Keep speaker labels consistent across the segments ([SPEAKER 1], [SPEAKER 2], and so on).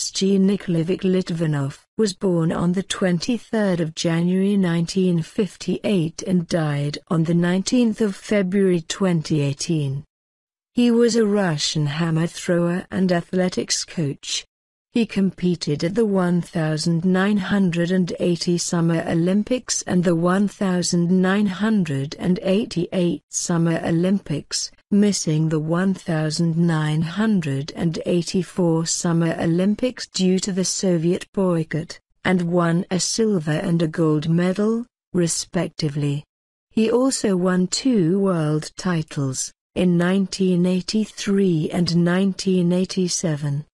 [SPEAKER 1] Sergey Nikolaevich Litvinov was born on the 23rd of January 1958 and died on the 19th of February 2018. He was a Russian hammer thrower and athletics coach. He competed at the 1980 Summer Olympics and the 1988 Summer Olympics, missing the 1984 Summer Olympics due to the Soviet boycott, and won a silver and a gold medal, respectively. He also won two world titles, in 1983 and 1987.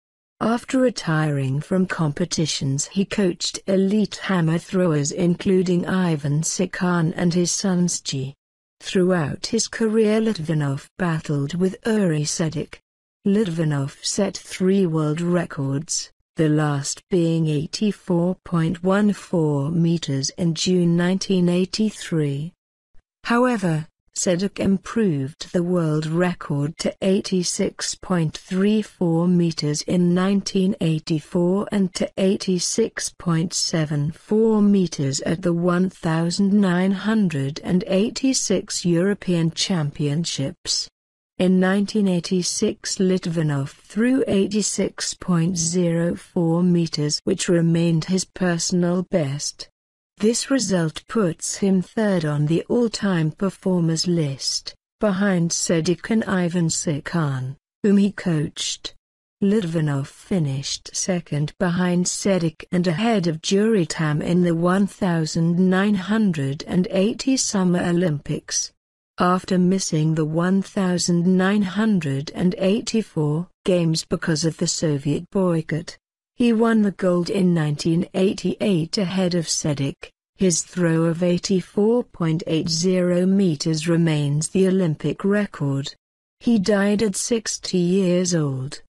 [SPEAKER 1] After retiring from competitions he coached elite hammer throwers including Ivan Tsikhan and his son Sergey. Throughout his career Litvinov battled with Yuriy Sedykh. Litvinov set three world records, the last being 84.14 meters in June 1983. However, Sedykh improved the world record to 86.34 meters in 1984 and to 86.74 meters at the 1986 European Championships. In 1986 Litvinov threw 86.04 meters which remained his personal best. This result puts him third on the all-time performers list, behind Sedykh and Ivan Tsikhan, whom he coached. Litvinov finished second behind Sedykh and ahead of Jüri Tamm in the 1980 Summer Olympics. After missing the 1984 Games because of the Soviet boycott, he won the gold in 1988 ahead of Sedykh. His throw of 84.80 meters remains the Olympic record. He died at 60 years old.